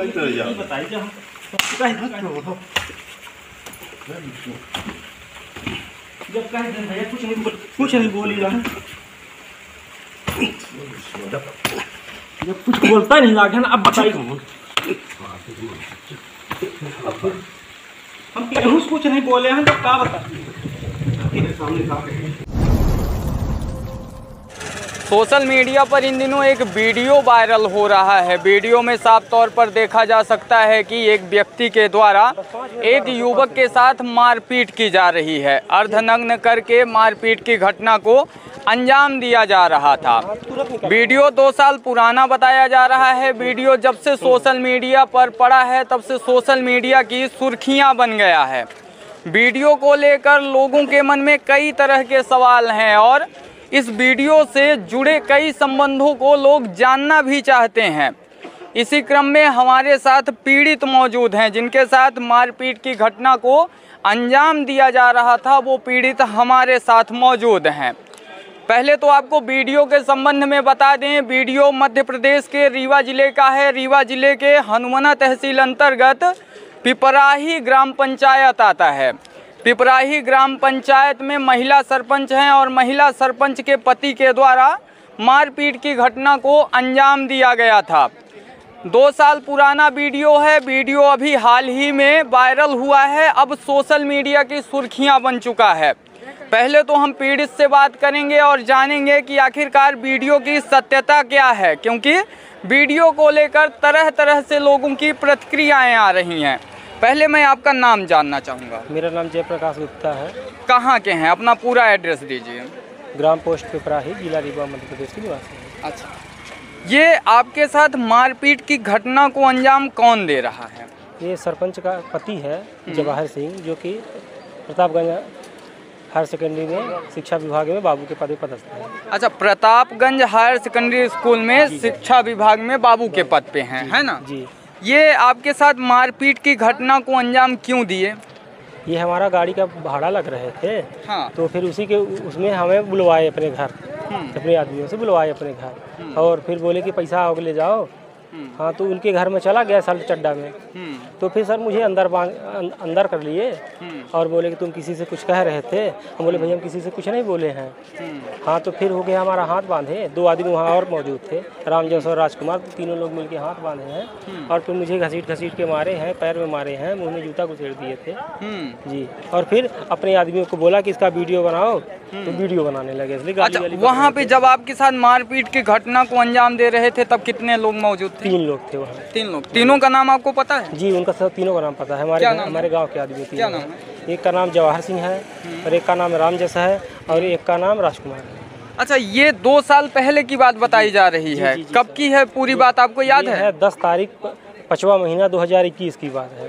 हम जब कुछ नहीं बोल कुछ नहीं बोल रहा। है जब कुछ बोलता नहीं लागे ना, अब बताइए। हम कुछ नहीं बोले हैं जब का बता सोशल मीडिया पर इन दिनों एक वीडियो वायरल हो रहा है। वीडियो में साफ़ तौर पर देखा जा सकता है कि एक व्यक्ति के द्वारा एक युवक के साथ मारपीट की जा रही है। अर्धनग्न करके मारपीट की घटना को अंजाम दिया जा रहा था। वीडियो दो साल पुराना बताया जा रहा है। वीडियो जब से सोशल मीडिया पर पड़ा है, तब से सोशल मीडिया की सुर्खियाँ बन गया है। वीडियो को लेकर लोगों के मन में कई तरह के सवाल हैं और इस वीडियो से जुड़े कई संबंधों को लोग जानना भी चाहते हैं। इसी क्रम में हमारे साथ पीड़ित मौजूद हैं, जिनके साथ मारपीट की घटना को अंजाम दिया जा रहा था, वो पीड़ित हमारे साथ मौजूद हैं। पहले तो आपको वीडियो के संबंध में बता दें, वीडियो मध्य प्रदेश के रीवा ज़िले का है। रीवा ज़िले के हनुमना तहसील अंतर्गत पिपराही ग्राम पंचायत आता है। पिपराही ग्राम पंचायत में महिला सरपंच हैं और महिला सरपंच के पति के द्वारा मारपीट की घटना को अंजाम दिया गया था। दो साल पुराना वीडियो है। वीडियो अभी हाल ही में वायरल हुआ है। अब सोशल मीडिया की सुर्खियाँ बन चुका है। पहले तो हम पीड़ित से बात करेंगे और जानेंगे कि आखिरकार वीडियो की सत्यता क्या है, क्योंकि वीडियो को लेकर तरह तरह से लोगों की प्रतिक्रियाएँ आ रही हैं। पहले मैं आपका नाम जानना चाहूँगा। मेरा नाम जयप्रकाश गुप्ता है। कहाँ के हैं? अपना पूरा एड्रेस दीजिए। ग्राम पोस्ट पिपराही जिला रीवा मध्य प्रदेश के निवासी अच्छा। ये आपके साथ मारपीट की घटना को अंजाम कौन दे रहा है? ये सरपंच का पति है जवाहर सिंह जो कि प्रतापगंज हायर सेकेंडरी में शिक्षा विभाग में बाबू के पद पर पदस्थ है। अच्छा प्रतापगंज हायर सेकेंडरी स्कूल में शिक्षा विभाग में बाबू के पद पे हैं है ना? जी। ये आपके साथ मारपीट की घटना को अंजाम क्यों दिए? ये हमारा गाड़ी का भाड़ा लग रहे थे। हाँ। तो फिर उसी के उसमें हमें बुलवाए अपने घर। अपने आदमियों से बुलवाए अपने घर। और फिर बोले कि पैसा आओगे ले जाओ। हाँ तो उनके घर में चला गया सल्ट चड्डा में। हम्म, तो फिर सर मुझे अंदर बाँध अं- अंदर कर लिए। हम्म, और बोले कि तुम किसी से कुछ कह रहे थे? हम बोले भैया हम किसी से कुछ नहीं बोले हैं। हम्म, हाँ तो फिर हो गया हमारा हाथ बांधे। दो आदमी वहाँ और मौजूद थे रामजस और राजकुमार। तीनों लोग मिलकर हाथ बांधे हैं। और फिर मुझे घसीट घसीट के मारे हैं पैर में मारे हैं मुँह में जूता घुसेड़ दिए थे। जी। और फिर अपने आदमियों को बोला कि इसका वीडियो बनाओ। तो वीडियो बनाने लगे इसलिए अच्छा वहाँ पे जब आपके साथ मारपीट की घटना को अंजाम दे रहे थे तब कितने लोग मौजूद थे? तीन लोग थे वहाँ। तीन लोग। तीनों का नाम आपको पता है? जी उनका सब तीनों का नाम पता है। हमारे? हमारे गाँव के आदमी क्या नाम एक का नाम जवाहर सिंह है और एक का नाम राम जैसा है और एक का नाम राजकुमार है। अच्छा ये दो साल पहले की बात बताई जा रही है। कब की है? पूरी बात आपको याद है? दस तारीख पचवा महीना 2021 की बात है।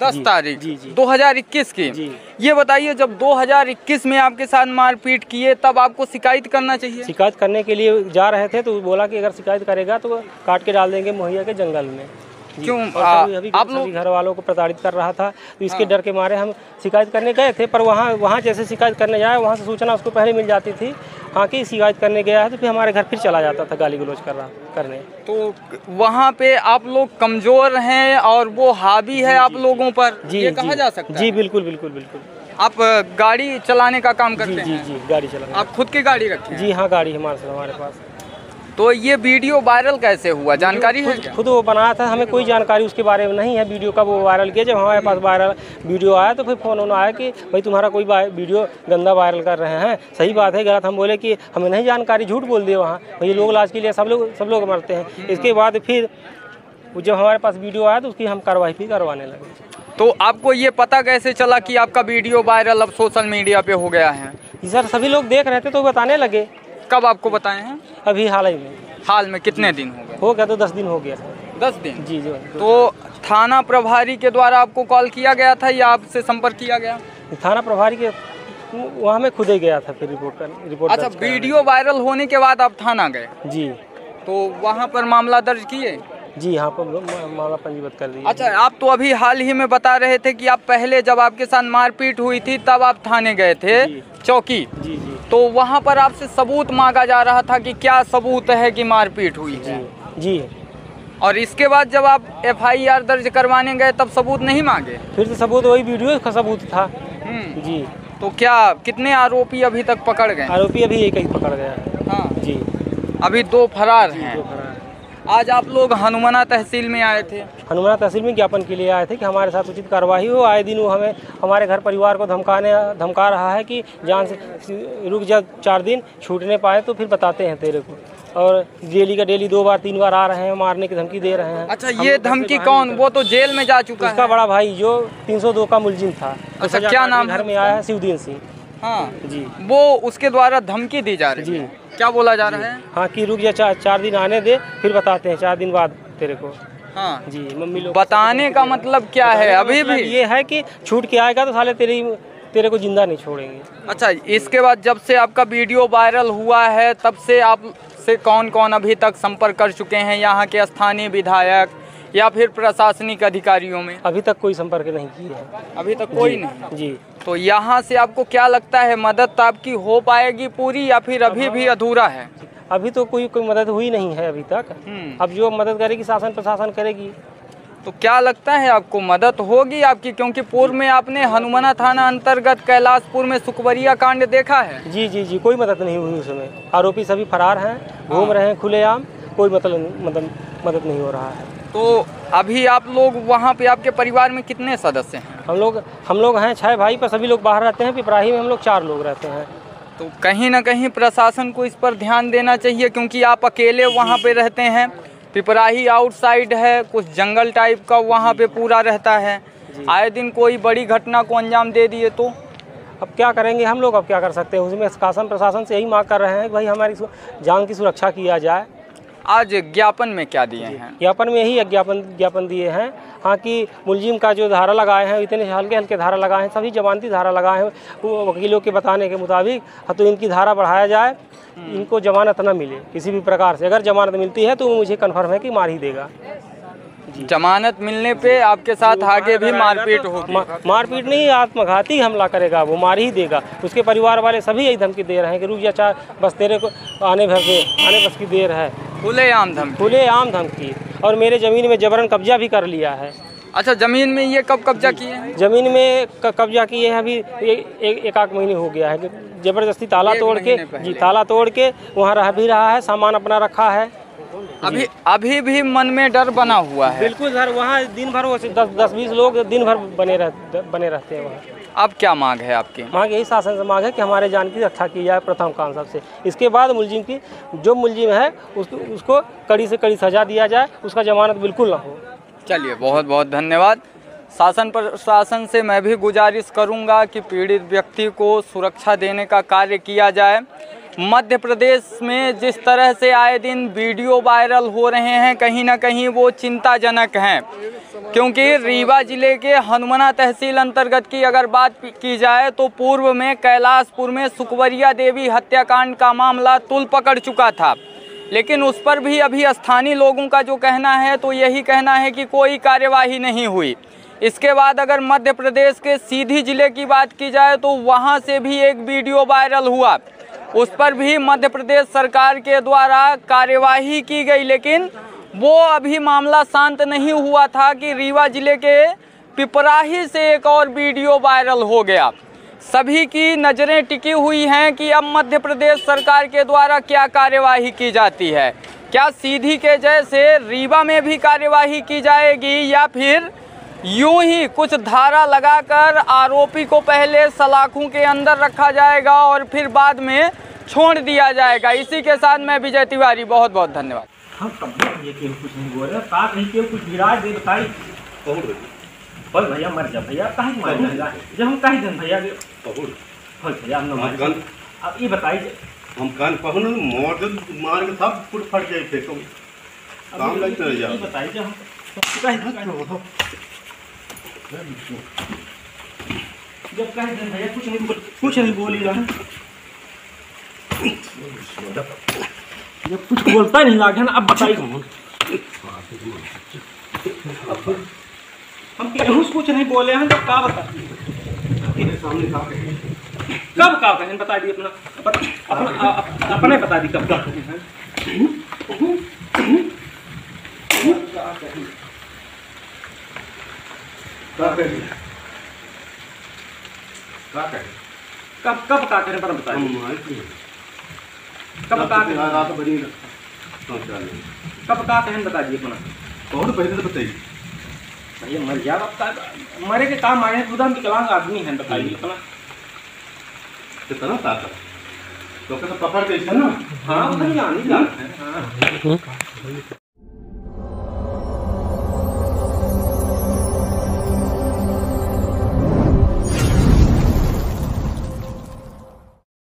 दस तारीख दो हज़ार इक्कीस की। ये बताइए जब 2021 में आपके साथ मारपीट किए तब आपको शिकायत करना चाहिए शिकायत करने के लिए जा रहे थे तो बोला कि अगर शिकायत करेगा तो काट के डाल देंगे मुहैया के जंगल में। क्यों? आ, आप लोग- घर वालों को प्रताड़ित कर रहा था तो इसके डर के मारे हम शिकायत करने गए थे पर वहाँ वहाँ जैसे शिकायत करने जाए वहाँ से सूचना उसको पहले मिल जाती थी हाँ कि शिकायत करने गया है तो फिर हमारे घर फिर चला जाता था गाली गलौज कर रहा करने। तो वहाँ पे आप लोग कमज़ोर हैं और वो हावी है आप लोगों पर? जी। ये कहा जा। सकता जी बिल्कुल बिल्कुल बिल्कुल। आप गाड़ी चलाने का काम करते जी हैं? जी जी गाड़ी चलाना आप खुद की गाड़ी रखे हैं जी हाँ? गाड़ी हमारे हमारे पास। तो ये वीडियो वायरल कैसे हुआ? जानकारी है खुद क्या? खुद वो बनाया था हमें कोई जानकारी उसके बारे में नहीं है वीडियो का वो वायरल किया। जब हमारे पास वायरल वीडियो आया तो फिर फ़ोन उन्होंने आया कि भाई तुम्हारा कोई वीडियो गंदा वायरल कर रहे हैं सही बात है गलत। हम बोले कि हमें नहीं जानकारी झूठ बोल दिए वहाँ। भाई लोग लाज के लिए सब लोग सब लोग मरते हैं। इसके बाद फिर जब हमारे पास वीडियो आया तो उसकी हम कार्रवाई भी करवाने लगे। तो आपको ये पता कैसे चला कि आपका वीडियो वायरल अब सोशल मीडिया पे हो गया है? सर सभी लोग देख रहे थे तो बताने लगे। कब आपको बताए हैं? अभी हाल ही में। हाल में कितने दिन हो गए? हो गया तो दस दिन हो गया। दस दिन? जी जी। तो थाना प्रभारी के द्वारा आपको कॉल किया गया था या आपसे संपर्क किया गया? थाना प्रभारी के वहाँ में खुद ही गया था फिर रिपोर्ट कर रिपोर्ट अच्छा वीडियो वायरल होने के बाद आप थाना गए? जी। तो वहाँ पर मामला दर्ज किए? जी यहाँ पर मामला पंजीबद्ध कर दिया अच्छा आप तो अभी हाल ही में बता रहे थे कि आप पहले जब आपके साथ मारपीट हुई थी तब आप थाने गए थे चौकी। जी जी। तो वहाँ पर आपसे सबूत मांगा जा रहा था कि क्या सबूत है कि मारपीट हुई है? जी और इसके बाद जब आप एफआईआर दर्ज करवाने गए तब सबूत नहीं मांगे? फिर से सबूत वही वीडियो का सबूत था। हम्म, जी। तो क्या कितने आरोपी अभी तक पकड़ गए? आरोपी अभी एक ही पकड़ गया। है। जी। अभी दो फरार है। आज आप लोग हनुमाना तहसील में आए थे। हनुमाना तहसील में ज्ञापन के लिए आए थे कि हमारे साथ उचित कार्रवाई हो। आए दिन वो हमें हमारे घर परिवार को धमकाने धमका रहा है कि जान से रुक जा चार दिन छूटने पाए तो फिर बताते हैं तेरे को। और डेली का डेली दो बार तीन बार आ रहे हैं मारने की धमकी दे रहे हैं। अच्छा ये धमकी कौन? वो तो जेल में जा चुका उसका है। बड़ा भाई जो 302 का मुलजिम था। अच्छा, क्या नाम घर में आया है शिवदीन सिंह। हाँ। जी। वो उसके द्वारा धमकी दी जा रही जी। है। क्या बोला जा रहा है? हाँ कि रुक जा चार चार दिन आने दे फिर बताते हैं चार दिन बाद तेरे को। हाँ। जी मम्मी लोग बताने का मतलब क्या है? अभी मतलब भी ये है कि छूट के आएगा तो साले तेरी तेरे को ज़िंदा नहीं छोड़ेंगे। अच्छा इसके बाद जब से आपका वीडियो वायरल हुआ है तब से आप से कौन कौन अभी तक संपर्क कर चुके हैं? यहाँ के स्थानीय विधायक या फिर प्रशासनिक अधिकारियों में? अभी तक कोई संपर्क नहीं किया है। अभी तक कोई नहीं? जी। तो यहाँ से आपको क्या लगता है मदद तो आपकी हो पाएगी पूरी या फिर अभी भी अधूरा है? अभी तो कोई कोई मदद हुई नहीं है अभी तक। हम्म। अब जो मदद करेगी शासन प्रशासन करेगी। तो क्या लगता है आपको मदद होगी आपकी? क्योंकि पूर्व में आपने हनुमाना थाना अंतर्गत कैलाशपुर में सुकवरिया कांड देखा है। जी जी जी कोई मदद नहीं हुई उसमें। आरोपी सभी फरार हैं घूम रहे हैं खुलेआम। कोई मतलब मदद मदद नहीं हो रहा है। तो अभी आप लोग वहाँ पे आपके परिवार में कितने सदस्य हैं? हम लोग हम लोग हैं छः भाई पर सभी लोग बाहर रहते हैं पिपराही में हम लोग चार लोग रहते हैं। तो कहीं ना कहीं प्रशासन को इस पर ध्यान देना चाहिए क्योंकि आप अकेले वहाँ पे रहते हैं। पिपराही आउटसाइड है कुछ जंगल टाइप का वहाँ पे पूरा रहता है। आए दिन कोई बड़ी घटना को अंजाम दे दिए तो? अब क्या करेंगे हम लोग अब क्या कर सकते हैं? उसमें शासन प्रशासन से यही मांग कर रहे हैं कि भाई हमारी जान की सुरक्षा किया जाए। आज ज्ञापन में क्या दिए हैं? ज्ञापन में यही ज्ञापन ज्ञापन दिए हैं। हाँ कि मुलजिम का जो धारा लगाए हैं इतने हल्के हल्के धारा लगाए हैं सभी जमानती धारा लगाए हैं वो वकीलों के बताने के मुताबिक हाँ तो इनकी धारा बढ़ाया जाए इनको जमानत न मिले किसी भी प्रकार से। अगर जमानत मिलती है तो मुझे कन्फर्म है कि मार ही देगा। जमानत मिलने पे आपके साथ आगे भी मारपीट होगी। मा, मारपीट नहीं आत्मघाती हमला करेगा वो मार ही देगा। उसके परिवार वाले सभी यही धमकी दे रहे हैं कि रुक जा चार बस तेरे को आने भर के आने बस की देर है। खुले आम धमकी। खुले आम धमकी। और मेरे ज़मीन में जबरन कब्जा भी कर लिया है। अच्छा ज़मीन में ये कब कब्जा किए हैं? ज़मीन में कब्जा किए हैं अभी एक एक आध महीने हो गया है। ज़बरदस्ती ताला तोड़ के जी ताला तोड़ के वहाँ रह भी रहा है सामान अपना रखा है। अभी अभी भी मन में डर बना हुआ है। बिल्कुल सर वहाँ दिन भर वो दस दस बीस लोग दिन भर बने रह बने रहते हैं वहाँ। अब क्या मांग है आपकी? मांग यही शासन से मांग है कि हमारे जान की रक्षा की जाए प्रथम काम सबसे इसके बाद मुलजिम की जो मुलजिम है उसको उसको कड़ी से कड़ी सजा दिया जाए उसका जमानत बिल्कुल ना हो। चलिए बहुत बहुत धन्यवाद। शासन प्रशासन से मैं भी गुजारिश करूँगा कि पीड़ित व्यक्ति को सुरक्षा देने का कार्य किया जाए। मध्य प्रदेश में जिस तरह से आए दिन वीडियो वायरल हो रहे हैं, कहीं ना कहीं वो चिंताजनक हैं। क्योंकि रीवा ज़िले के हनुमाना तहसील अंतर्गत की अगर बात की जाए तो पूर्व में कैलाशपुर में सुकवरिया देवी हत्याकांड का मामला तुल पकड़ चुका था। लेकिन उस पर भी अभी स्थानीय लोगों का जो कहना है तो यही कहना है कि कोई कार्यवाही नहीं हुई। इसके बाद अगर मध्य प्रदेश के सीधी ज़िले की बात की जाए तो वहाँ से भी एक वीडियो वायरल हुआ। उस पर भी मध्य प्रदेश सरकार के द्वारा कार्यवाही की गई, लेकिन वो अभी मामला शांत नहीं हुआ था कि रीवा ज़िले के पिपराही से एक और वीडियो वायरल हो गया। सभी की नज़रें टिकी हुई हैं कि अब मध्य प्रदेश सरकार के द्वारा क्या कार्यवाही की जाती है। क्या सीधी के जैसे रीवा में भी कार्यवाही की जाएगी या फिर यूँ ही कुछ धारा लगाकर आरोपी को पहले सलाखों के अंदर रखा जाएगा और फिर बाद में छोड़ दिया जाएगा। इसी के साथ मैं विजय तिवारी बहुत बहुत धन्यवाद। हम कुछ नहीं बोल रहे का नहीं केहू कुछ दे बताई बहुत बोल भैया मर जा भैया काहे मार जाएगा जब हम कह दें भैया कि बहुत बोल भैया हम अब ये बताइए। हम कान पहुन मोर मार के सब फुट फट जाए तुम अब काम लगते रह। बताइए हम कह दें जब कह दें भैया कुछ नहीं बोल कुछ नहीं बोली जब कुछ बोलता नहीं लागे ना, अब बताइए। हम केहू कुछ नहीं बोले हैं, जब का बता कब का कहें? बता दी अपना अपना अपना, अपने बता दी कब का चाहिए का कहे का कहे कब कब का करें पर बताइए कब का करें रात बनी पहुँचा नहीं कब का कहें बता दिए अपना और पहले तो बताइए। भैया मर जा अब मरे के काम आए हैं खुदा विकलांग आदमी हैं बताइए अपना कितना ताकत तो पकड़ के ना? हाँ उधर ही आने हैं। हाँ